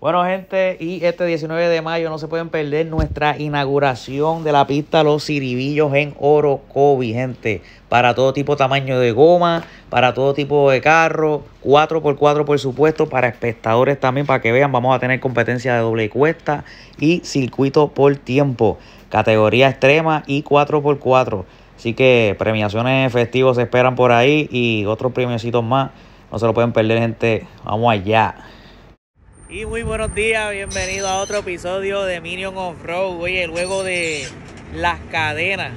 Bueno, gente, y este 19 de mayo no se pueden perder nuestra inauguración de la pista Los Ciribillos en Orocovi, gente. Para todo tipo de tamaño de goma, para todo tipo de carro, 4x4 por supuesto, para espectadores también, para que vean, vamos a tener competencia de doble cuesta y circuito por tiempo, categoría extrema y 4x4. Así que premiaciones efectivos se esperan por ahí y otros premiositos más. No se lo pueden perder, gente. Vamos allá. Y muy buenos días, bienvenido a otro episodio de Minion Off-Road. Oye, luego de las cadenas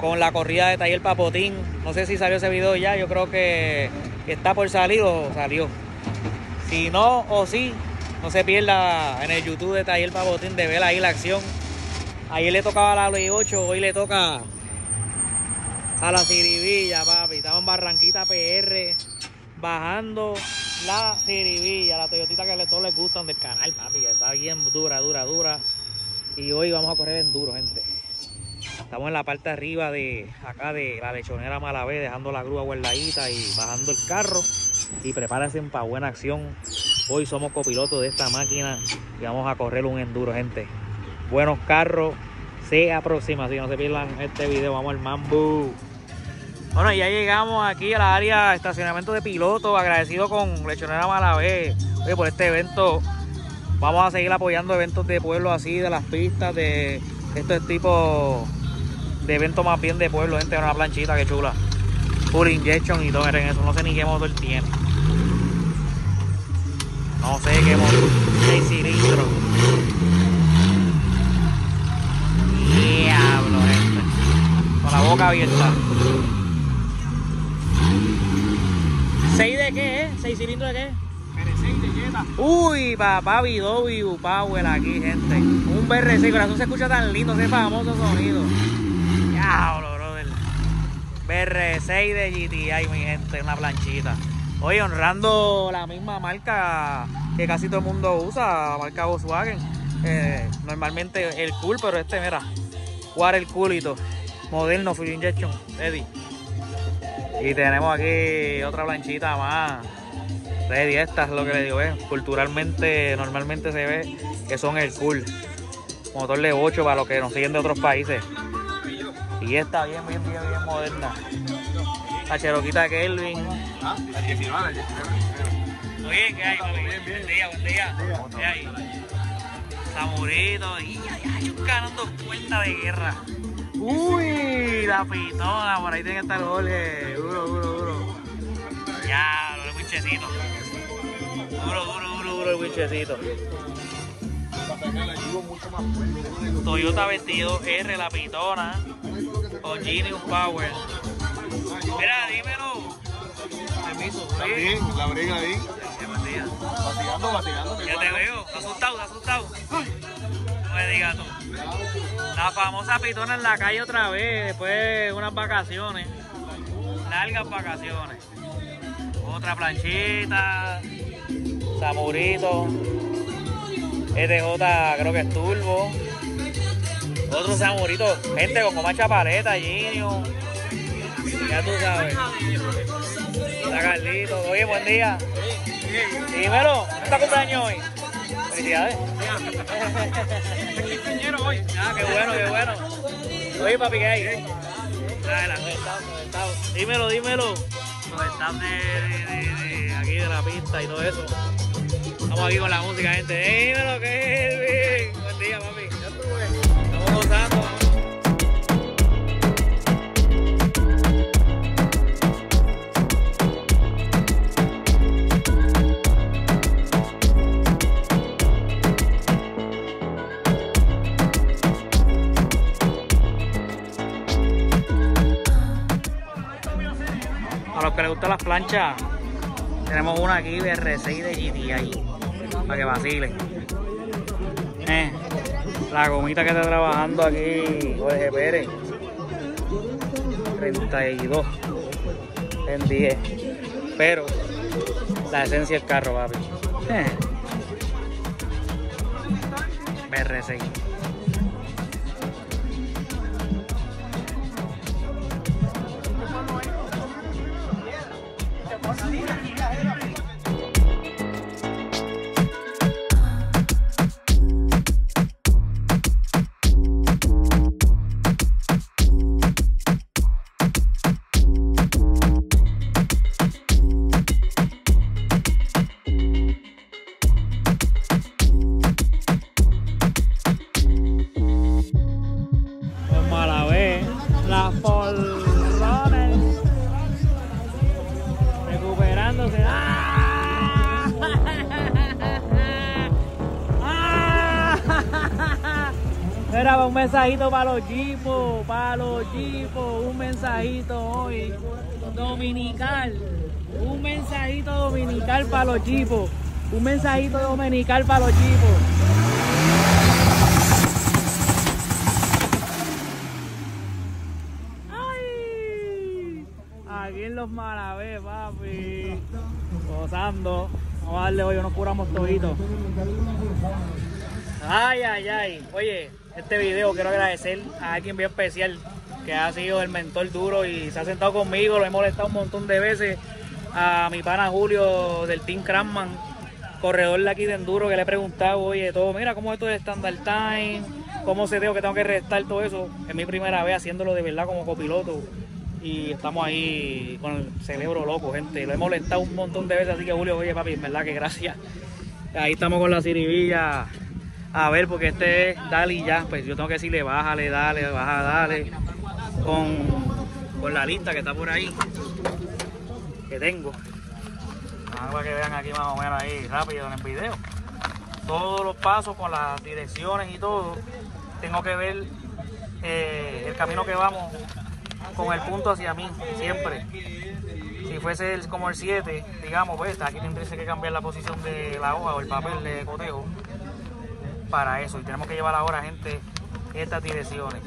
con la corrida de Taller Papotín. No sé si salió ese video ya, yo creo que está por salir o salió. Si no o sí, no se pierda en el YouTube de Taller Papotín de ver ahí la acción. Ayer le tocaba a la Ley 8, hoy le toca a la Ciribilla, papi. Estamos en Barranquita PR bajando la Ciribilla, la Toyotita que a todos les gustan del canal, papi, está bien dura, dura, dura. Y hoy vamos a correr en duro, gente. Estamos en la parte arriba de acá de la lechonera Malavé, dejando la grúa guardadita y bajando el carro. Y prepárense para buena acción. Hoy somos copilotos de esta máquina y vamos a correr un enduro, gente. Buenos carros, se aproxima, si no se pierdan este video, vamos al mambo. Bueno, ya llegamos aquí a la área de estacionamiento de piloto, agradecido con Lechonera Malavé oye, por este evento. Vamos a seguir apoyando eventos de pueblo así, de las pistas, de este tipo de eventos más bien de pueblo, gente, una planchita que chula. Full injection y todo, miren eso, no sé ni qué motor tiene. No sé qué motor, 6 cilindros. Diablo, gente. Con la boca abierta. ¿6 de ¿6 cilindros de qué? Uy, papá VW Power aquí, gente. Un BR6, corazón se escucha tan lindo ese famoso sonido. Diablo, brother. BR6 de GTI, mi gente, una planchita. Oye, honrando la misma marca que casi todo el mundo usa, la marca Volkswagen. Eh, normalmente el cool, pero este, mira, jugar el culito. Moderno, full injection, Eddie. Y tenemos aquí otra planchita más. Ready, esta es lo que le digo, ¿eh? Culturalmente, normalmente se ve que son el cool. Motor de 8 para los que nos siguen de otros países. Y esta bien, bien, bien, bien moderna. La cheroquita de Kelvin. Ah, la 19, la 19. Oye, ¿qué hay, papi? Buen día, buen día. ¿Qué hay? Samurito. Y un canon dos puertas de guerra. Uy, la pitona, por ahí tiene que estar Jorge. Duro, duro, duro. Ya, el winchecito. Duro, duro, duro, duro el winchecito. Toyota 22R, la pitona. Con Genius Power. Mira, dímelo. Permiso, bien, la briga ahí. Vacilando, vacilando. Ya te veo, ¿estás asustado, ¿estás asustado? No me digas tú. La famosa pitona en la calle otra vez, después de unas vacaciones. Largas vacaciones. Otra planchita. Samurito. ETJ creo que es turbo. Otro samurito. Gente con goma chapaleta, Genio. Ya tú sabes. Está Carlito. Oye, buen día. Dímelo, ¿cómo está cumpleaños hoy? Felicidades. hoy. Ah, qué bueno, qué bueno. Oye, papi, ¿qué hay? Dímelo, dímelo. De, de, de, de aquí de la pista y todo eso. Estamos aquí con la música, gente. Dímelo, que es Buen día, papi. Estamos gozando. A los que les gustan las planchas, tenemos una aquí R6 de GTI. Para que vacilen. Eh, la gomita que está trabajando aquí, Jorge Pérez. 32 en 10. Pero la esencia del carro, papi. Eh. BR6. Mensajito para los jipos, para los jipos, un mensajito hoy dominical, un mensajito dominical para los jipos, un mensajito dominical para los jipos. ¡Ay! Aquí en los Marabés, papi, gozando. Vamos a darle hoy unos curamos toditos. Ay, ay, ay. Oye, este video quiero agradecer a alguien bien especial que ha sido el mentor duro y se ha sentado conmigo, lo he molestado un montón de veces. A mi pana Julio del Team Cransman, corredor de aquí de Enduro, que le he preguntado, oye, todo, mira cómo esto es Standard Time, cómo se tengo que tengo que restar todo eso. Es mi primera vez haciéndolo de verdad como copiloto. Y estamos ahí con el cerebro loco, gente. Lo he molestado un montón de veces, así que Julio, oye papi, en verdad que gracias. Ahí estamos con la ciribilla. A ver, porque este es dale y ya. Pues yo tengo que decirle, bájale, dale, baja, dale. Con, con la lista que está por ahí. Que tengo. Vamos para que vean aquí más o menos ahí rápido en el video. Todos los pasos con las direcciones y todo. Tengo que ver eh, el camino que vamos con el punto hacia mí, siempre. Si fuese como el 7, digamos, pues aquí tendría que cambiar la posición de la hoja o el papel de cotejo para eso. Y tenemos que llevar ahora, gente, estas direcciones.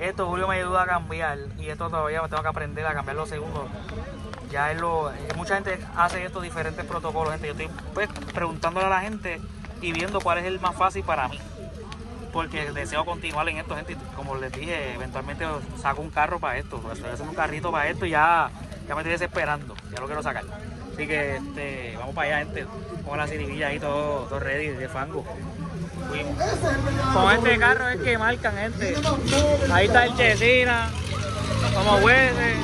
Esto Julio me ayuda a cambiar y esto todavía tengo que aprender a cambiar los segundos. Ya es lo, mucha gente hace estos diferentes protocolos, gente. Yo estoy pues preguntándole a la gente y viendo cuál es el más fácil para mí. Porque deseo continuar en esto, gente. Como les dije, eventualmente saco un carro para esto. pues, Estoy haciendo un carrito para esto y ya, ya me estoy desesperando. Ya lo quiero sacar. Así que este, vamos para allá, gente. Con la ciribilla ahí, todo, todo ready de fango. Con este carro es que marcan, gente. Ahí está el Chesina, como huese.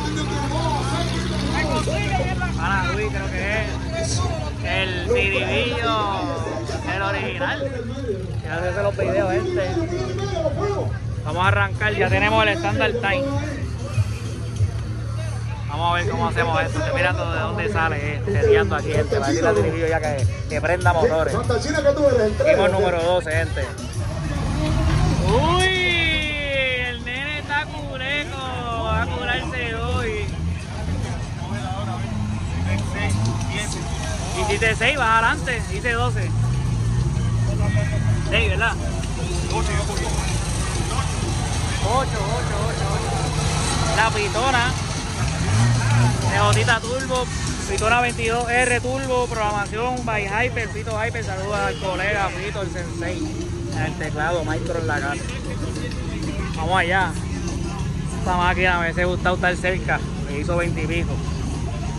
Ana Luis creo que es. El ciribillo, el original. Ya hacerse los videos, gente. Vamos a arrancar, ya tenemos el standard time. Vamos a ver cómo hacemos esto. Estoy mirando de dónde sale, eh, seriando aquí, gente. Va a decir ciribillo ya que, que prenda motores. Equipo número 12, gente. Uy, el nene está culeco. Va a curarse hoy. Hiciste 6, vas adelante. Hice 12. 6, ¿verdad? 8, 8, 8, 8. La pitona. Neotita Turbo. Pitona 22R Turbo. Programación by Hyper. Pito Hyper. Saludos al colega Pito, el sensei. En el teclado, Micro en la casa. Vamos allá. Esta máquina me hubiese gustado estar cerca. Me hizo 20 y pico.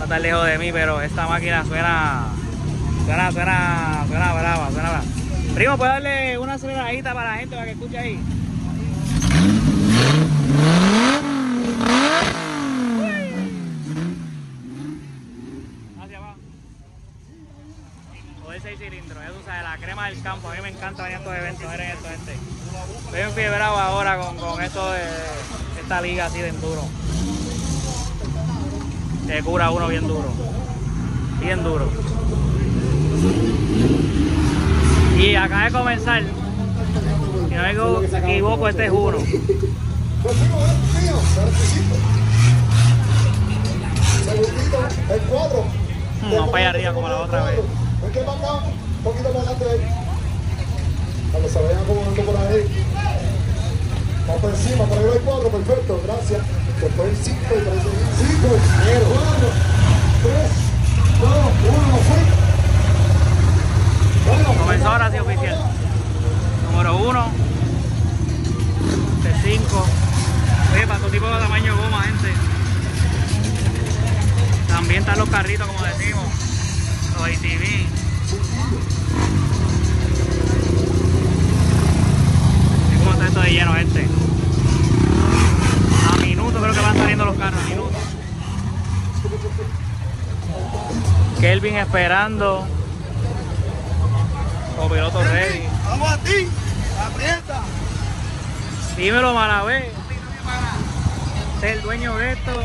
Estar lejos de mí, pero esta máquina suena. Suena, suena, suena brava, suena brava. Primo, ¿puedes darle una aceleradita para la gente para que escuche ahí? Hacia abajo. O el 6 cilindros, eso, sea, la crema del campo. A mí me encanta venir a estos eventos, esto, gente. Estoy enfiebrado ahora con, con esto de esta liga así de enduro. Que cura uno bien duro. Bien duro. Y acaba de comenzar. Si no me equivo- equivoco, este es uno. Eh. No para allá arriba como la otra vez. ¿Ven que para acá? Un poquito más adelante ahí. Cuando se vayan acomodando por ahí. Vamos por encima, por ahí va el cuadro, perfecto, gracias. Después el 5 y 3, 5, 0, 4, 3, 2, 1, fue. Bueno, Comenzó ahora sí oficial. Número uno. De 5. Oye, para todo tipo de tamaño goma, gente. También están los carritos, como decimos. Los ATV. Cómo está esto de lleno, gente. A minutos creo que van saliendo los carros, a minutos. Kelvin esperando. Copiloto ready. Vamos a ti, aprieta. Dímelo, Marabé. Este es el dueño de esto.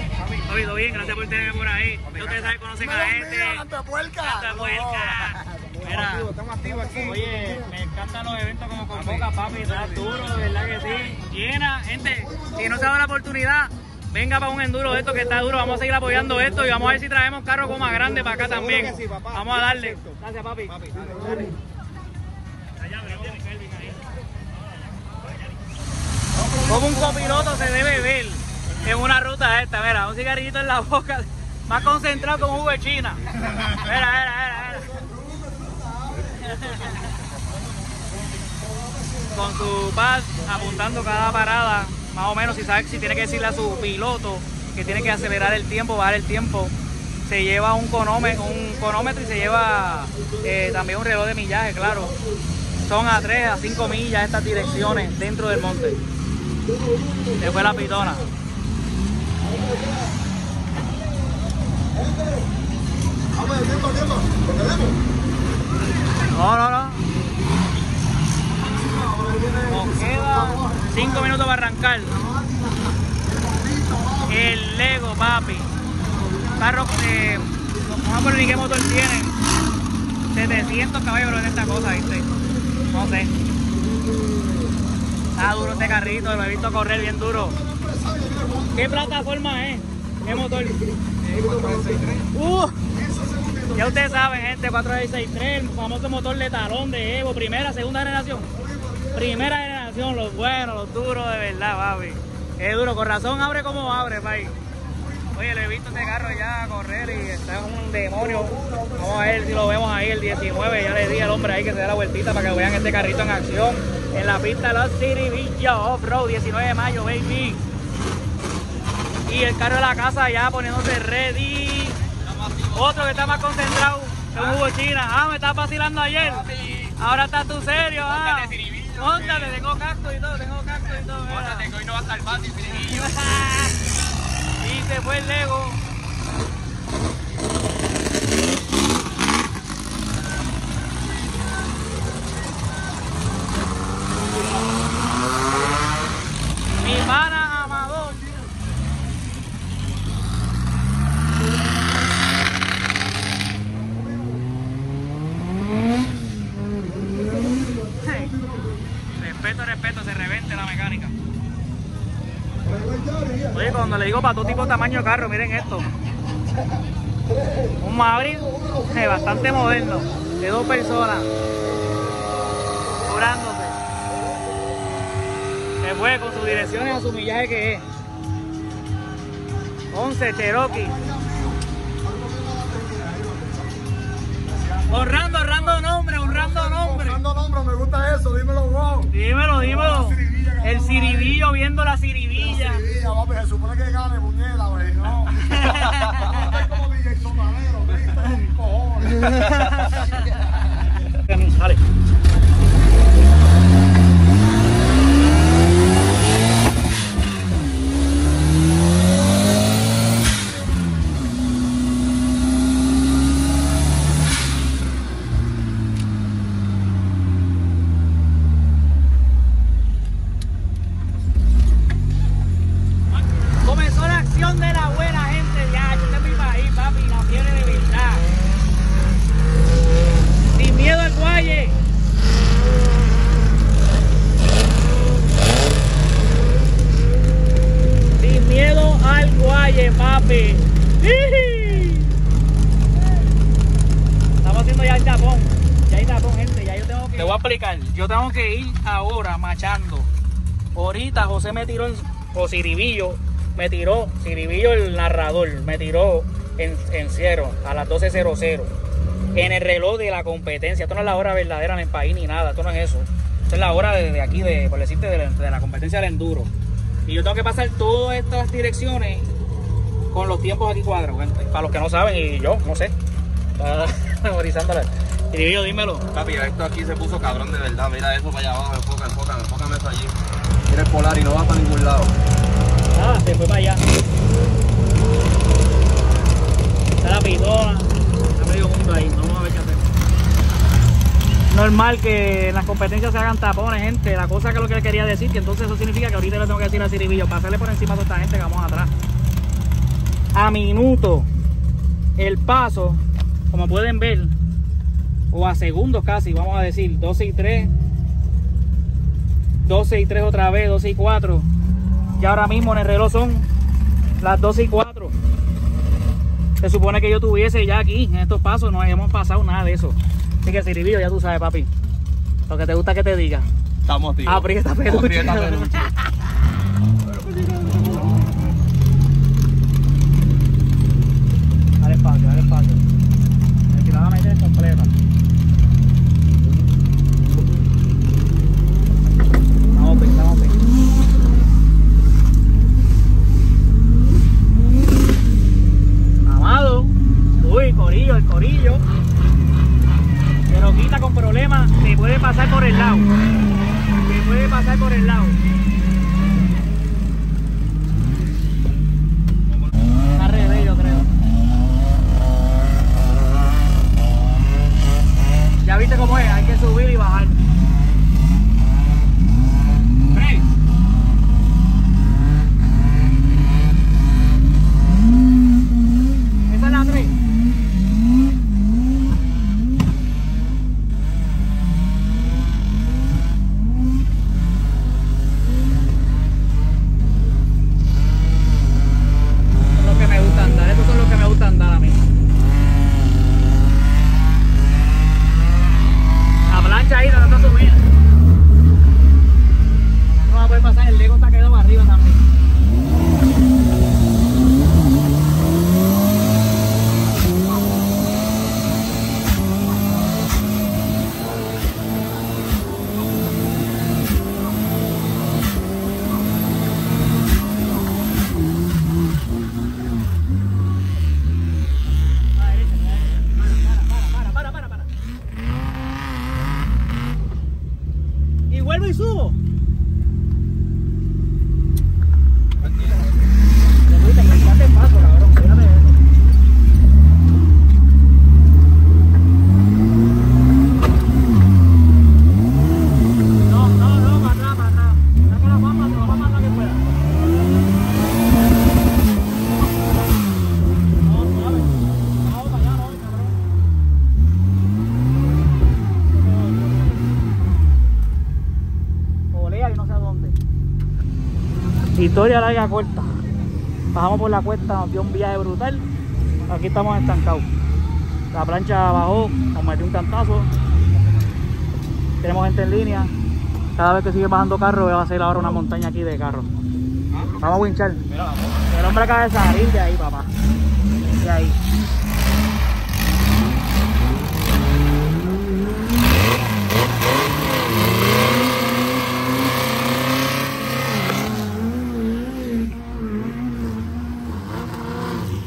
Todo bien, gracias por tenerme por ahí. Ustedes saben, conocen a la gente. Canta puerca. Canta puerca. Mira, estamos activos aquí. Oye, me encantan los eventos como con Boca, papi, está duro, de verdad que sí. Llena, gente, si no se da la oportunidad, venga para un enduro de esto que está duro. Vamos a seguir apoyando esto y vamos a ver si traemos carros como más grandes para acá también. que sí, papá. Vamos a darle. Gracias, papi. Kelvin ahí. Como un copiloto se debe ver en una ruta esta, mira, un cigarrillito en la boca, más concentrado como un jugo de China. Mira, mira, mira. Con su paz apuntando cada parada, más o menos si sabe si tiene que decirle a su piloto que tiene que acelerar el tiempo, bajar el tiempo. Se lleva un, conómetro, un cronómetro y se lleva eh, también un reloj de millaje, claro. Son a 3 a 5 millas estas direcciones dentro del monte. Después la pitona. Vamos, tiempo, tiempo. Lo tenemos. No, no, no. Nos queda 5 minutos para arrancar. El Lego, papi. Carro. No me acuerdo ni qué motor tiene. 700 caballos en esta cosa, ¿viste? No sé. Está duro este carrito, lo he visto correr bien duro. ¿Qué plataforma es? ¿Qué motor? Uh, ya ustedes saben, gente, 4663, el famoso motor de talón de Evo, primera, segunda generación. Primera generación, los buenos, los duros de verdad, papi. Es duro, con razón abre como abre, papi. Oye, le he visto este carro ya correr y está un demonio. Vamos a ver si lo vemos ahí el 19. Ya le di al hombre ahí que se dé la vueltita para que vean este carrito en acción en la pista de la City Villa Off-Road, 19 de mayo, baby. Y el carro de la casa ya poniéndose ready. Otro que está más concentrado que un jugo china. Ah, me estás vacilando ayer. Ahora estás tú serio, ah. Móntate, tengo casco y todo, tengo casco y todo. mira. que hoy no va a estar fácil, y se fue el Lego. Mi pana Amador. Hey. Respeto, respeto, se revente la mecánica. Oye, cuando le digo para todo tipo de tamaño de carro, miren esto. Un Maverick eh, bastante moderno, de dos personas, curándose. Se fue con sus direcciones a su millaje que es. 11 Cherokee. Honrando, honrando nombre, me gusta eso, dímelo, wow. Dímelo, dímelo. El ciribillo viendo la ciribilla. Sí, ya, papi, se supone que gane, puñeta, güey, no. Estoy como DJ Sotanero, ¿viste? Cojones. Dale. Comenzó la acción de la buena gente, ya, este es mi país, papi, la fiebre de verdad. Sin miedo al guaye. Sin miedo al guaye, papi. ¡Iji! Estamos haciendo ya el tapón. Ya hay tapón, gente. Ya yo tengo que. Te voy a explicar. Yo tengo que ir ahora machando. Ahorita José me tiró, en- o Ciribillo, me tiró, Ciribillo el narrador, me tiró en, en cero a las 12.00 en el reloj de la competencia. Esto no es la hora verdadera en el país ni nada, esto no es eso. Esto es la hora de, aquí, de, por decirte, de, la- competencia del enduro. Y yo tengo que pasar todas estas direcciones con los tiempos aquí cuadrados, gente. Para los que no saben, y yo, no sé. Memorizándola. Ciribillo, dímelo. Papi, esto aquí se puso cabrón de verdad. Mira eso para allá abajo, enfoca, enfoca, enfócame eso allí. Polar y no va para ningún lado. Ah, se fue para allá. Está la pitona. Está medio mundo ahí. Vamos a ver qué hacemos. Normal que en las competencias se hagan tapones, gente. La cosa que lo que le quería decir, que entonces eso significa que ahorita le tengo que decir a Ciribillo, pasarle por encima a toda esta gente que vamos atrás. A minuto. El paso, como pueden ver, o a segundos casi, vamos a decir, 12 y 3, 12 y 3 otra vez, 12 y 4. Y ahora mismo en el reloj son las 12 y 4. Se supone que yo tuviese ya aquí, en estos pasos, no hemos pasado nada de eso. Así que Siribillo, ya tú sabes, papi. Lo que te gusta que te diga. Estamos, tío. Aprieta peluche. Aprieta peluche. Dale espacio, dale espacio. El la meter completa. Vamos bien, vamos bien. Amado. Uy, corillo. Pero quita con problemas, te puede pasar por el lado. Te puede pasar por el lado. Revés, yo creo. Ya viste cómo es, hay que subir y bajar. Ven. Esa es la 3. Son los que me gustan andar, estos son los que me gustan andar a mí. La plancha ahí no está subida. No va a poder pasar, el Lego está quedado para arriba también. Para, para, para, para, para. Y vuelvo y subo. Le fuiste, que echaste paso, cabrón. Fíjate eso. No, no, no, para atrás, para atrás. Saca la papa, te lo más atrás que pueda. No, suave. No, para allá, no, cabrón. Olea y no sé a dónde. Historia larga corta. Bajamos por la cuesta, nos dio un viaje brutal. Aquí estamos estancados. La plancha bajó, nos metió un cantazo. Tenemos gente en línea. Cada vez que sigue bajando carro, va a hacer ahora una montaña aquí de carro. Vamos a winchar. El hombre acaba de salir de ahí, papá. De ahí.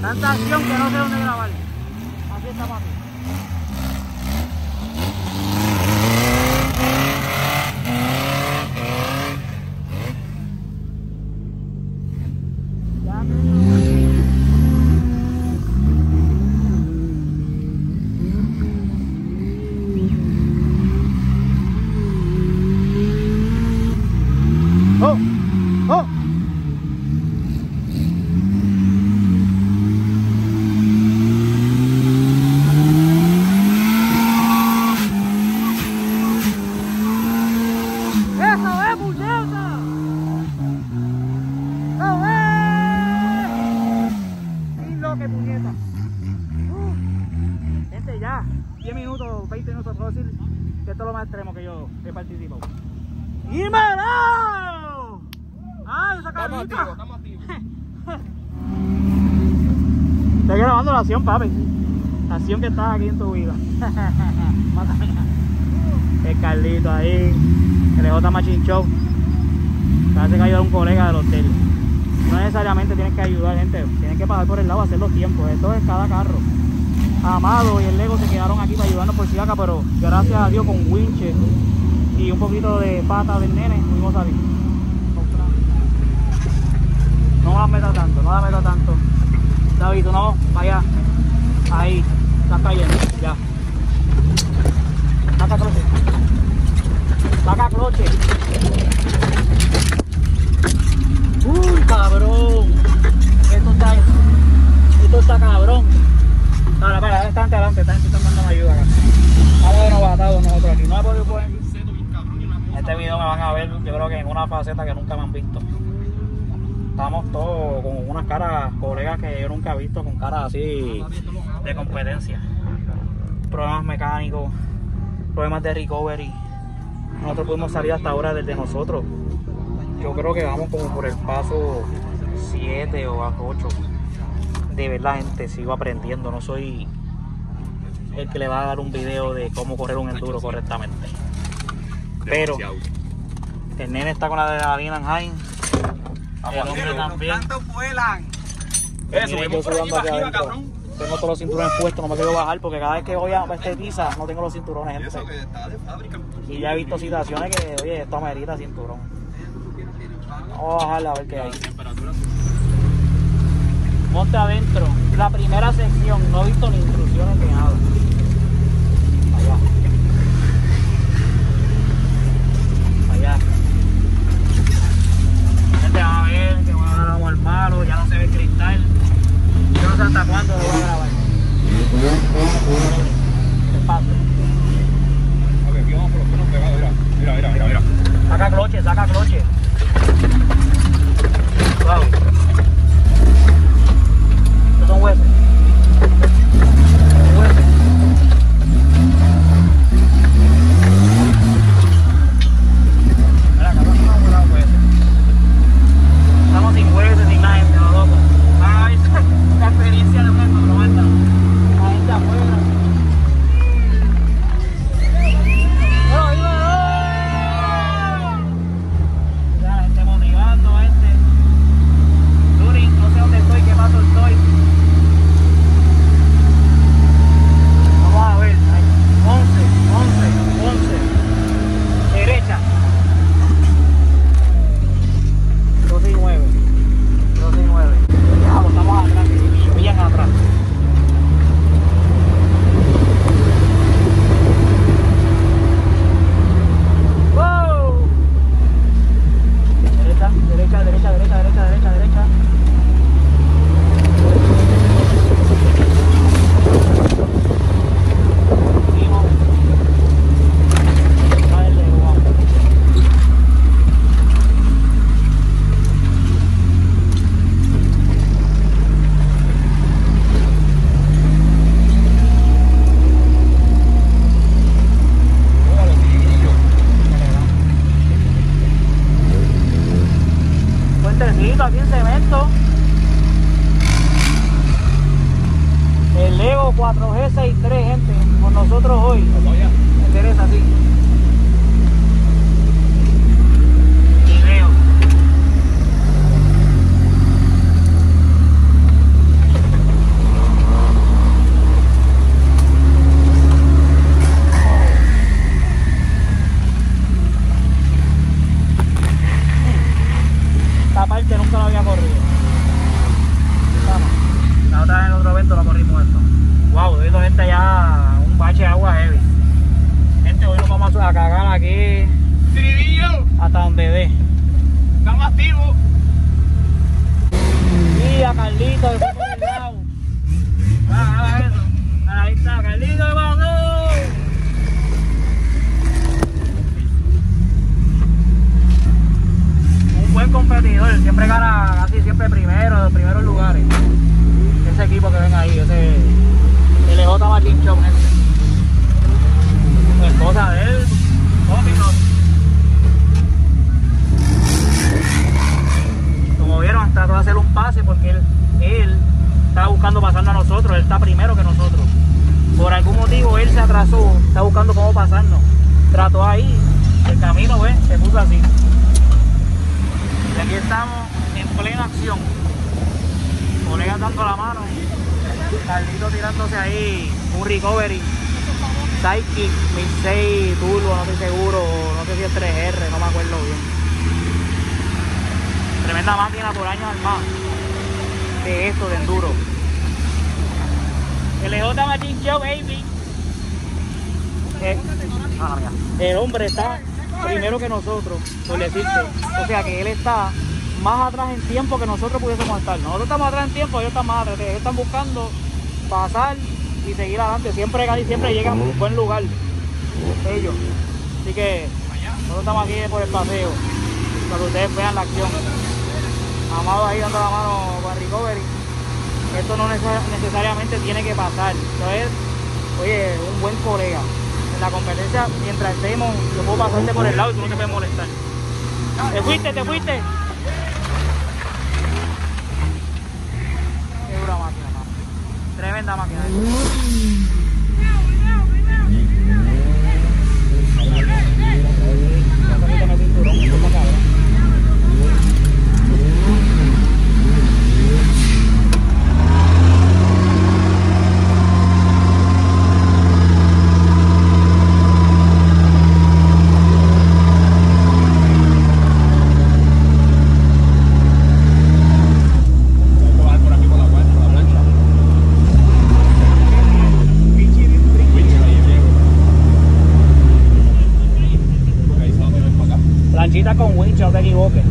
Tanta acción que no sé dónde grabar. Así aquí. Ya. Oh, oh. ¡Eso es, puñeta! ¡Eso es! ¡Sí, lo que puñeta! Uh. Gente, ya, 10 minutos, 20 minutos, puedo decir que esto es lo más extremo que yo he participado. ¡Dímelo! ¡Ay, esa Estamos carita! activos, estamos activos. Estoy grabando la acción, papi. La acción que está aquí en tu vida. El Carlito ahí. El EJ Machine Show. Parece que ayuda a un colega del hotel. No necesariamente tienes que ayudar, gente. Tienes que pasar por el lado a hacer los tiempos. Esto es cada carro. Amado y el Lego se quedaron aquí para ayudarnos por si acá, pero gracias a Dios con winches y un poquito de pata del nene pudimos salir. No la meta tanto, no la meta tanto. David, tú no, allá. Ahí, está cayendo, ya. Saca cloche. Saca cloche. Uy, cabrón. Esto está, esto está cabrón. Para, para, gente adelante, esta gente está mandando ayuda acá. De novatados nosotros aquí. No he podido poner. Este video me van a ver, yo creo que en una faceta que nunca me han visto. Estamos todos con unas caras, colegas que yo nunca he visto, con caras así de competencia. Problemas mecánicos, problemas de recovery. Nosotros pudimos salir hasta ahora desde nosotros. Yo creo que vamos como por el paso 7 o a 8. De verdad, gente, sigo aprendiendo. No soy el que le va a dar un video de cómo correr un enduro correctamente. Pero el nene está con la adrenalina en high. El hombre también. vuelan? Miren, Eso, yo vemos por sudando aquí aquí arriba, cabrón. Tengo todos los cinturones puestos, no me quiero bajar porque cada vez que voy a este pizza no tengo los cinturones, gente. Eso que está de fábrica. Y ya he visto situaciones que, oye, esto amerita cinturón. Vamos a bajarla a ver qué hay. Monte adentro. La primera sección, no he visto ni instrucciones ni nada. Allá. Allá. Gente, va a ver que voy a dar agua al palo, ya no se ve el cristal. Yo no sé hasta cuándo lo voy a grabar. Despacio. A ver, aquí vamos por los pelos pegados, mira. Mira, mira, mira, mira. Saca cloche, saca cloche. Wow. Estos son. Huesos. Puso así. Y aquí estamos en plena acción. Colegas dando la mano. Carlito tirándose ahí un recovery. Sidekick, 1006 turbo, no estoy seguro, no sé si es 3R, no me acuerdo bien. Tremenda máquina por años armada de esto, de enduro. LJ Machine Show, baby. Eh, el hombre está primero que nosotros, por decirte. O sea que él está más atrás en tiempo que nosotros pudiésemos estar. Nosotros estamos atrás en tiempo, ellos están más atrás. Ellos están buscando pasar y seguir adelante. Siempre casi siempre llegan a un buen lugar. ellos. Así que nosotros estamos aquí por el paseo, para que ustedes vean la acción. Amado ahí dando la mano para recovery. Esto no neces- necesariamente tiene que pasar. Esto es, oye, un buen colega. La competencia, mientras estemos, yo puedo pasarte por el lado y tú no te puedes molestar. Te fuiste, te fuiste. Qué dura máquina, mano. Tremenda máquina. Esto va por aquí por la cuenta, por la plancha. Winch ahí, viejo. Porque ahí se va a pegar para acá. Planchita con winch, no te equivoques. Desde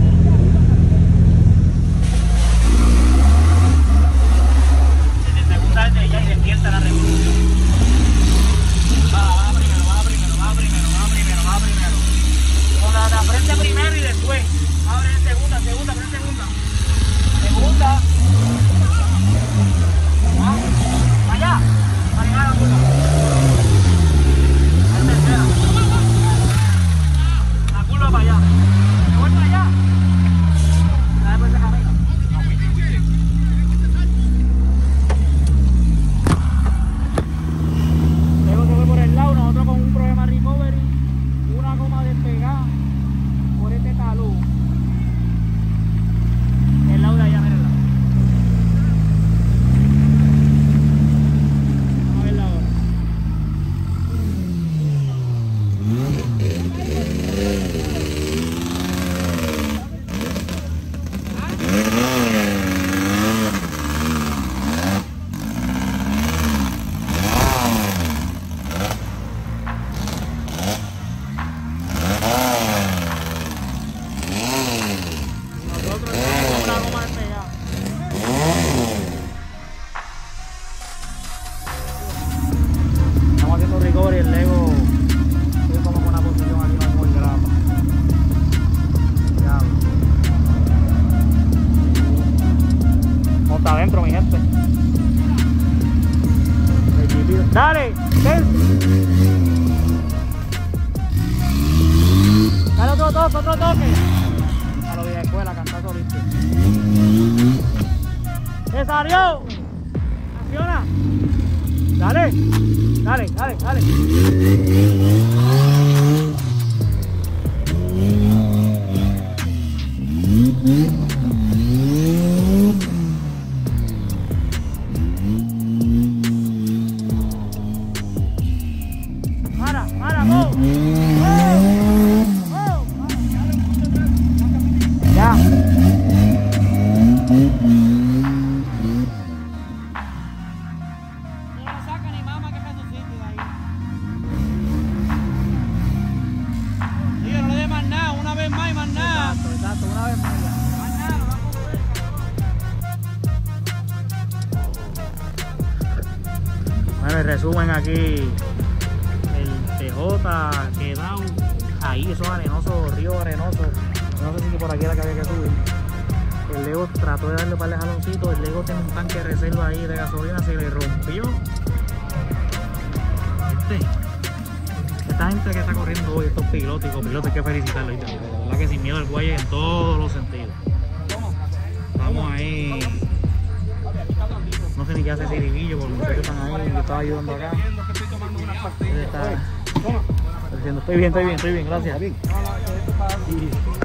Estoy bien, gracias. Y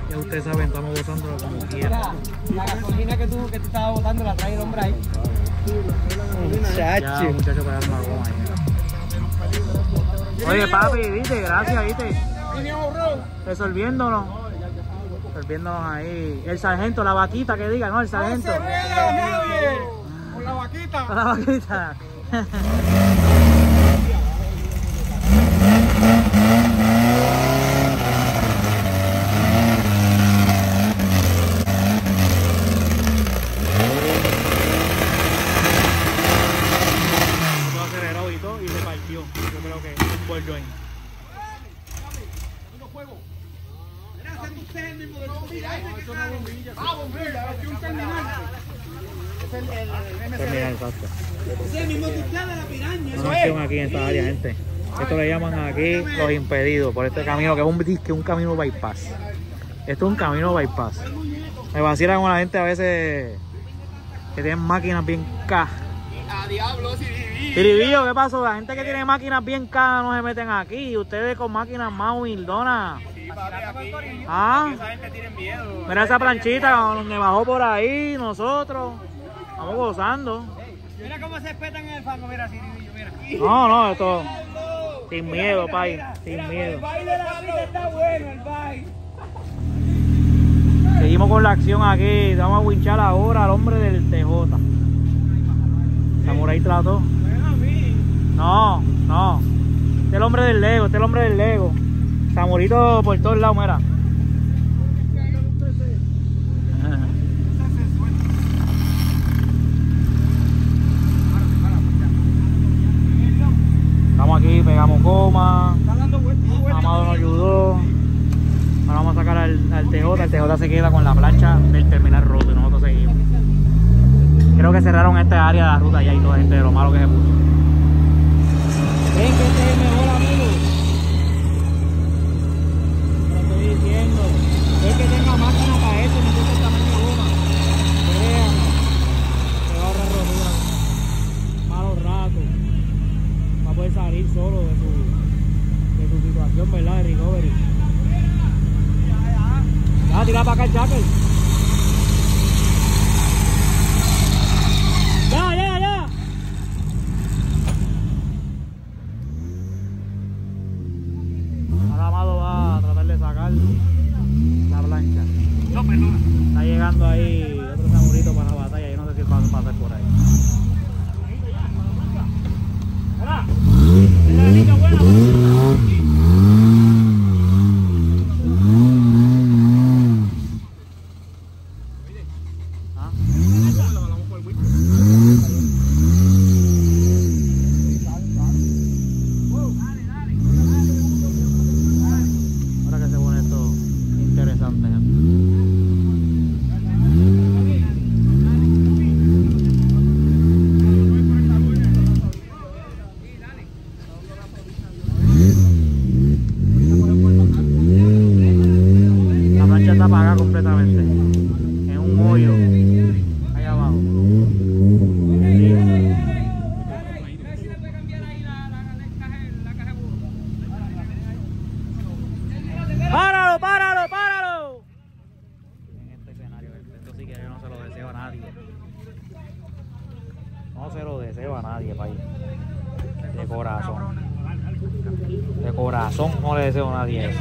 ya ustedes saben, estamos gozándolo como quieran. La gasolina que tú, que tú estabas botando la trae el hombre ahí. Ya, muchacho, para dar una goma ahí. Oye, papi, viste, gracias, viste. Resolviéndonos. Resolviéndonos ahí. El sargento, la vaquita que diga, ¿no? El sargento. Con la vaquita. La vaquita. Todo acelerado y todo y se partió. Yo creo que un ball joint. Fuego. Mira, ese usted es el mismo de los mira, eso no bombilla. Ah, bombilla, es un terminal. Es el, el, el Terminal, MCD. exacto. Es el mismo de usted de la piraña. Eso Una acción aquí en esta área, gente. Esto le llaman aquí los impedidos por este camino, que es un disque, un camino bypass. Esto es un camino bypass. Me vacilan con la gente a veces que tienen máquinas bien K. A diablo, si viví. Tiribillo, ¿qué pasó? La gente que tiene máquinas bien K no se meten aquí. Ustedes con máquinas más humildonas. Sí, papi, aquí. Ah, Esa gente tiene miedo. mira esa planchita donde bajó por ahí, nosotros. Estamos gozando. Mira cómo se espetan en el fango, mira, Siribillo, mira. No, no, esto. Sin miedo, pai. Sin miedo. El baile de la vida está bueno, el baile. Seguimos con la acción aquí. Vamos a winchar ahora al hombre del TJ. Samurai trató. No, no. Este es el hombre del Lego, este es el hombre del Lego. Samurito por todos lados, mira. Estamos aquí, pegamos goma. Amado nos ayudó. Ahora vamos a sacar al, al TJ. El TJ se queda con la plancha del terminal roto y nosotros seguimos. Creo que cerraron esta área de la ruta ya y toda gente de lo malo que se puso. Ven que este es el mejor amigo. Te lo estoy diciendo. Es que tenga máquina para eso, no importa el tamaño de goma. Créame. Te va a ahorrar rotura. Malos ratos. Va a poder salir solo de su, de su situación, ¿verdad? De recovery. Ya, tira para acá el. Ya, ya, ya. Ahora Amado va a tratar de sacar la plancha. No, perdona. Está llegando ahí otro samurito para la batalla. Yo no sé si va a pasar por ahí. La niña buena. ¿Ah? Ahora que se pone esto interesante. gente. La plancha está apagada completamente. En un hoyo. Ahí abajo. ¡Páralo, páralo, páralo! En este escenario, esto sí que yo no se lo deseo a nadie. No se lo deseo a nadie, país. De corazón. De corazón no le deseo a nadie eso.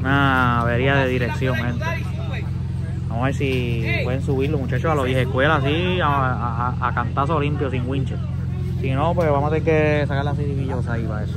Una avería de dirección, gente. Vamos a ver si pueden subirlo, muchachos, a los escuelas así, a, a, a- cantazo limpio, sin winches. Si no, pues vamos a tener que sacar las ciribillos ahí para eso.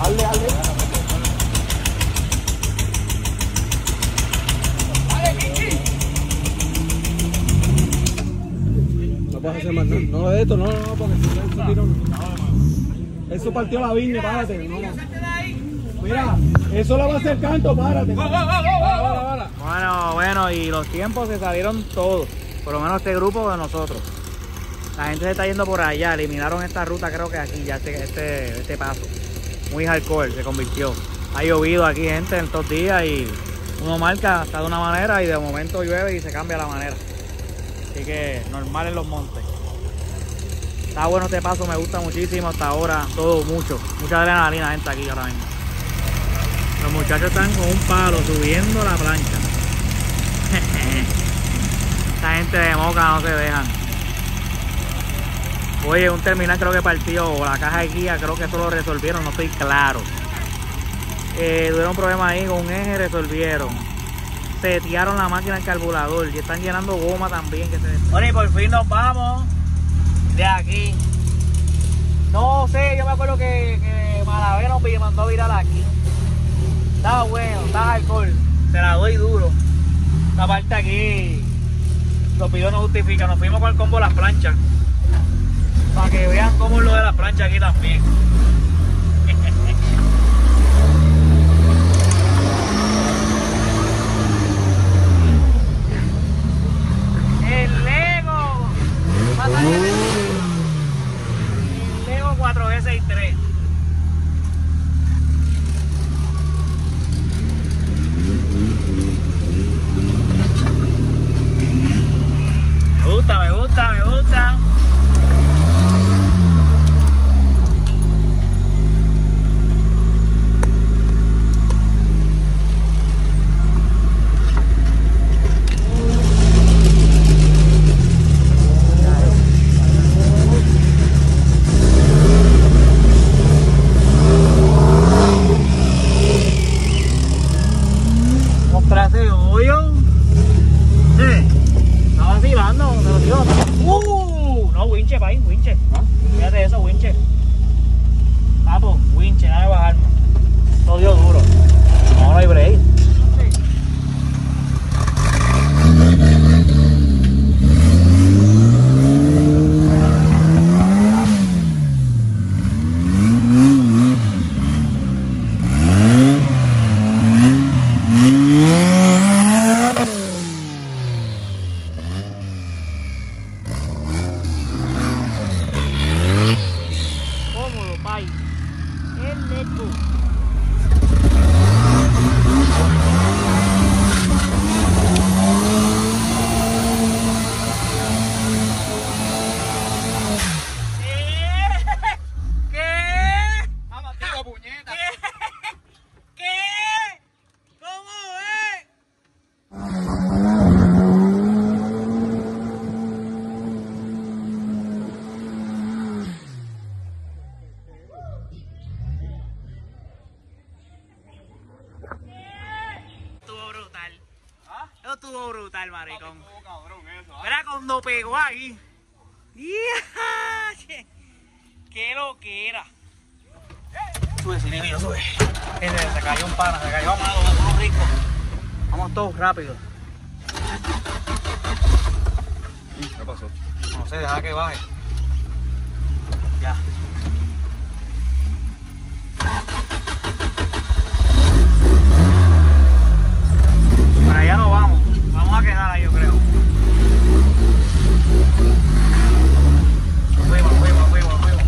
¡Ahí es! No de esto, no, no, no, porque si no, eso. Eso partió la viña, párate. No. Mira, eso lo va a hacer canto, párate. Bueno, bueno, y los tiempos se salieron todos. Por lo menos este grupo de nosotros. La gente se está yendo por allá. Eliminaron esta ruta, creo que aquí, ya este, este, este paso. Muy hardcore se convirtió. Ha llovido aquí, gente, en estos días y uno marca, está de una manera y de momento llueve y se cambia la manera. Así que normal en los montes. Está bueno este paso, me gusta muchísimo hasta ahora, todo mucho. Mucha adrenalina, gente, aquí ahora mismo. Los muchachos están con un palo subiendo la plancha. Esta gente de moca no se dejan. Oye, un terminal creo que partió, o la caja de guía creo que eso lo resolvieron, no estoy claro. Eh, tuvieron un problema ahí con un eje, resolvieron. tetearon la máquina del carburador y están llenando goma también. Que. Bueno, y por fin nos vamos de aquí. No sé, yo me acuerdo que, que Malavé nos mandó a virar aquí. Estaba bueno, estaba alcohol. Se la doy duro. Esta parte aquí, los pidió no justifica. Nos fuimos con el combo las planchas. Para que vean cómo es lo de las planchas aquí también. El Lego. Pásale, El Lego 4B63. Ese, se cayó un pana, se cayó amado, vamos rico. Vamos todos rápido. ¿Qué pasó? No sé, deja que baje. Ya. Para allá no vamos. Vamos a quedar ahí, yo creo. Fuimos, fuimos, fuimos, fuimos.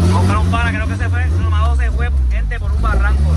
Vamos a buscar un pana, creo que se fue. No, Amado se fue, gente, por un barranco.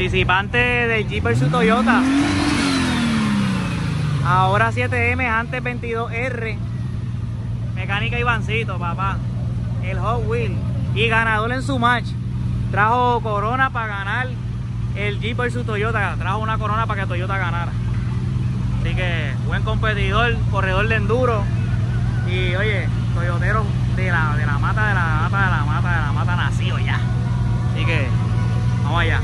Participante del Jeep vs Toyota. Ahora 7M, antes 22R. Mecánica Ivancito, papá. El Hot Wheel. Y ganador en su match. Trajo corona para ganar el Jeep vs Toyota. Trajo una corona para que Toyota ganara. Así que buen competidor, corredor de enduro. Y oye, Toyotero de la, de la mata, de la mata, de la mata, de la mata nacido ya. Así que vamos allá.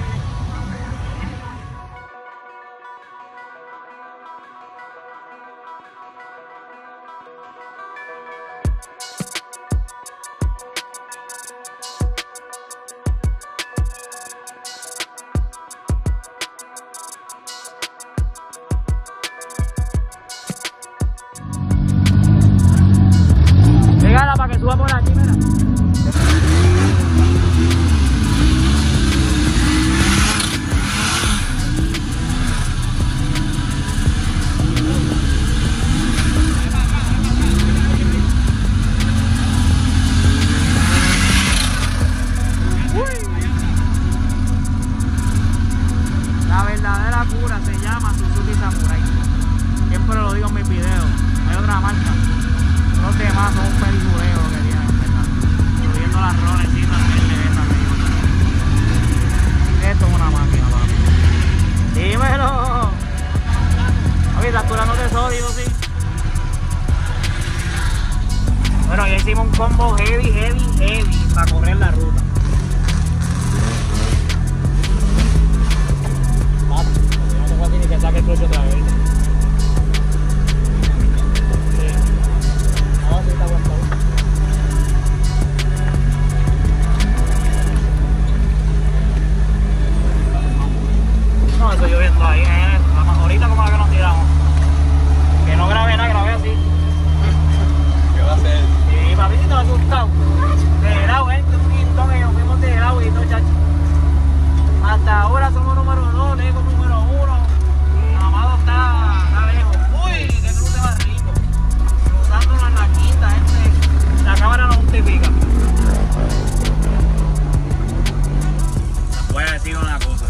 Voy a decir una cosa.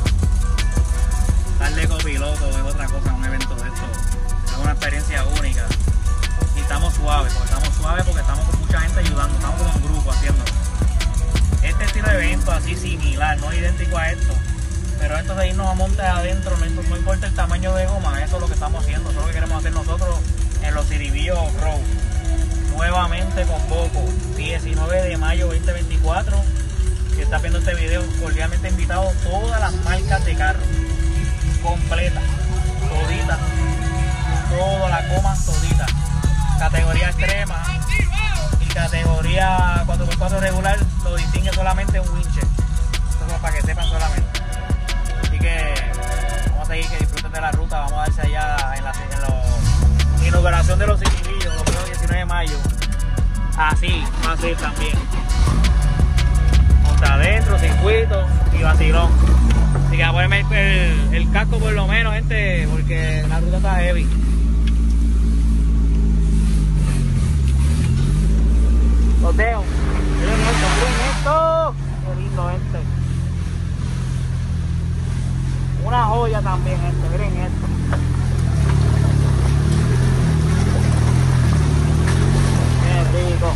Estar de copiloto es otra cosa un evento de esto. Es una experiencia única. Y estamos suaves, porque estamos suaves porque estamos con mucha gente ayudando, estamos como un grupo haciendo. Este estilo de evento así similar, no idéntico a esto, pero esto de irnos a montes adentro, no, no importa el tamaño de goma, eso es lo que estamos haciendo, eso es lo que queremos hacer nosotros en los Ciribillos Road. Nuevamente con Boco, 19 de mayo 2024. Si estás viendo este video, cordialmente invitado todas las marcas de carro, completas, toditas, toda la coma todita. Categoría extrema y categoría 4x4 regular lo distingue solamente un winche. Es para que sepan solamente. Así que vamos a seguir, que disfruten de la ruta. Vamos a darse allá en la en la inauguración de los ciribillos, los juegos 19 de mayo. Así ser también. Monta adentro, circuito y vacilón. Así que a el, el- casco por lo menos, gente, porque la ruta está heavy. Los. Miren esto, miren esto. Qué lindo este. Una joya también, gente. Miren esto. Qué rico.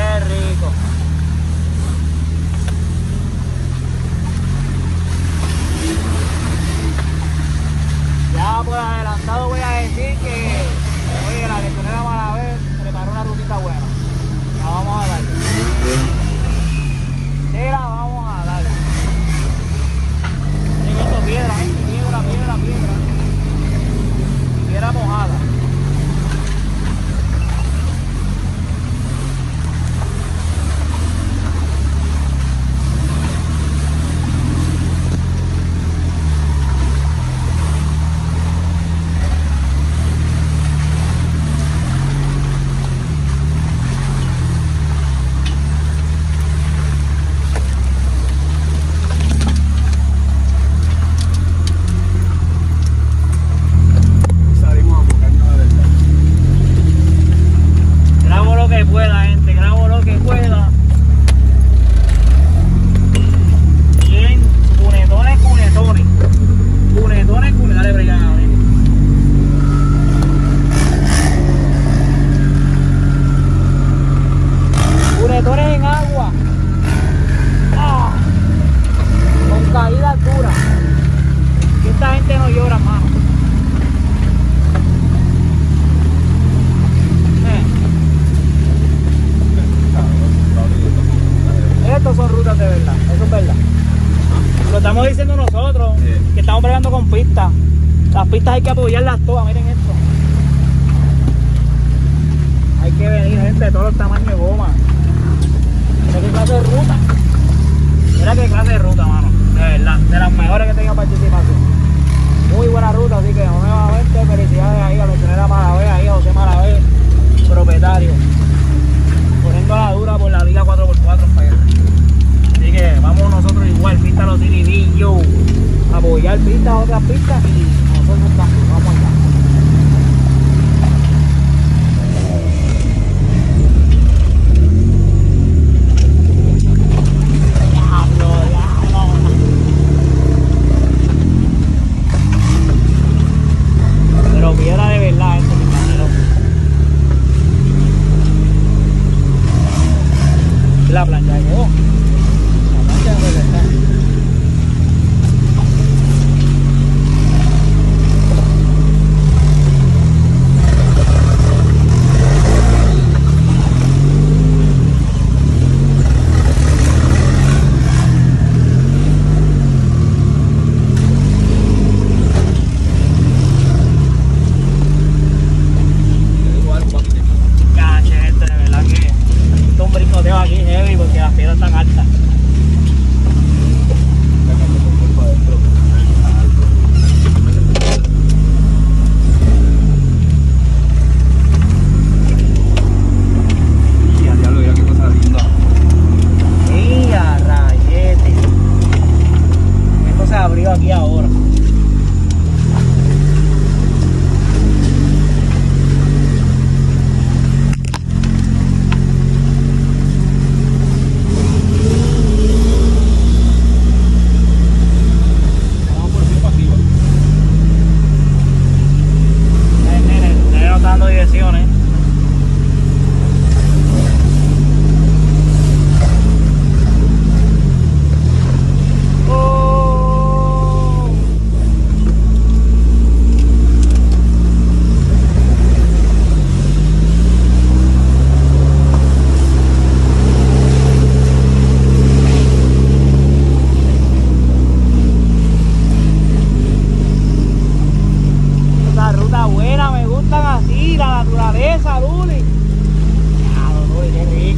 Rico. Ya por adelantado voy a decir que, oye, la lesionera Malaver preparó una rutita buena. La vamos a dar. Sí, la vamos a dar. Miren esto, piedra, gente,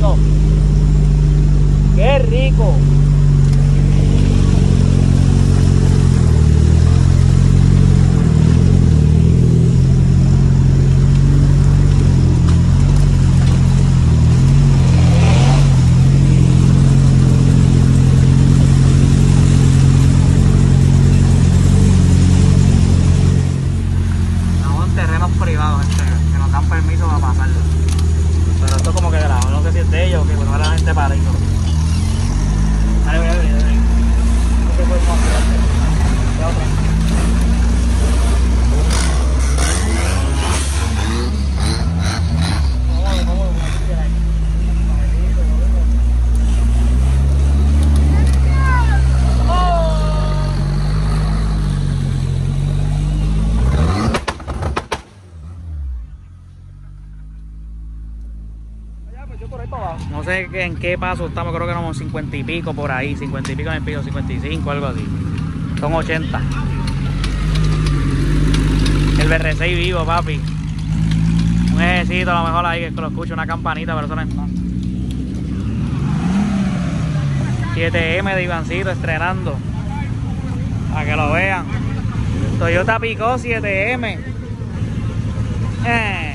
qué rico. Qué rico. Estamos en terrenos privados, gente, que nos dan permiso para pasarlo. Pero esto como que grabado, no sé si es de ellos o que no la gente para ahí. Dale, dale, dale, dale. No te puedes mostrar. ¿Qué otra? Vamos, vamos, vamos, mira ahí. Pajarito, boludo. No sé en paso estamos, creo que éramos 50 y pico por ahí, 50 y pico en el piso, 55, algo así. Son 80. El BR6 vivo, papi. Un ejército a lo mejor ahí que lo escucho, una campanita, pero eso no es nada. 7M de Ivancito estrenando. Para que lo vean. Toyota Picó 7M. Eh.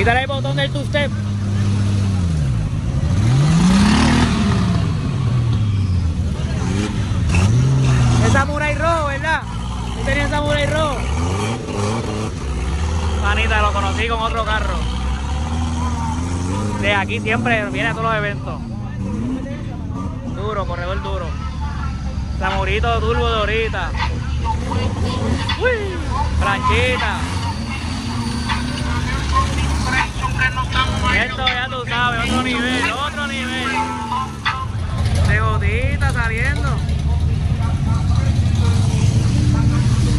Quítale el botón del two-step. Es Samurai Rojo, ¿verdad? ¿Tú tenías Samurai Rojo? Manita, lo conocí con otro carro. De aquí siempre viene a todos los eventos. Duro, corredor duro. Samurito turbo de ahorita. Uy, planchita. Esto ya tú sabes, otro nivel, otro nivel. De gotita saliendo.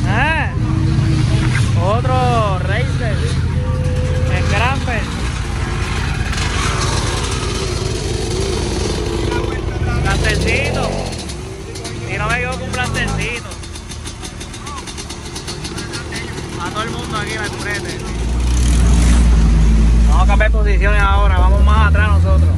Ah, otro racer en Granfer. Cancelcito. veo con un plantercito. A todo el mundo aquí en el. Vamos a cambiar posiciones ahora, vamos más atrás nosotros.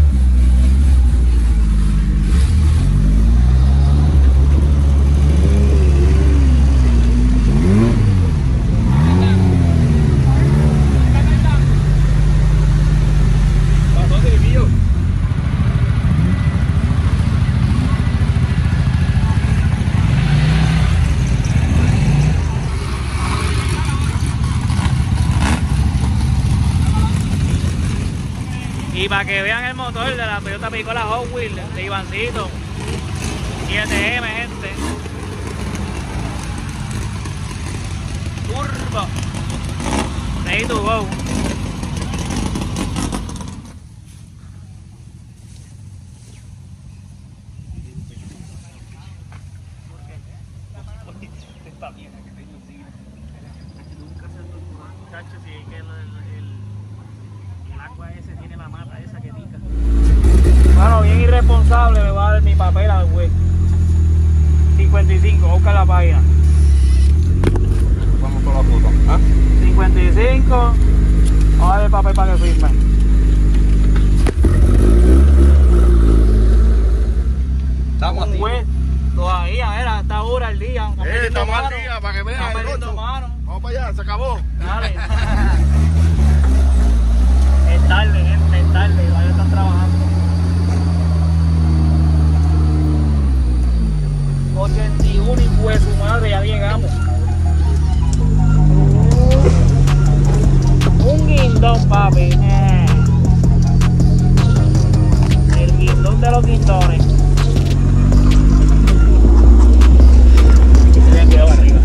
Pasó Cirimillo. Y para que vean el motor de la Toyota Picola Hot Wheel de Ivancito. 7M, gente. Turbo. Ready to go. papel para que firme. Estamos Un todavía, era hasta ahora el día. Eh, estamos al día para que vean. Vamos para allá, se acabó. Dale. es tarde, gente, es tarde, todavía están trabajando. 81 y pues su madre, ya llegamos. Un guindón, papi. El guindón de los guindones. Se me quedó arriba.